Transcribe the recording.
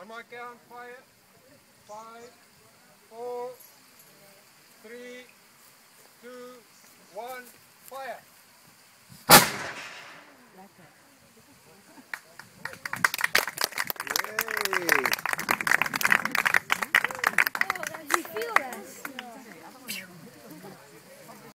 I might down, and play it.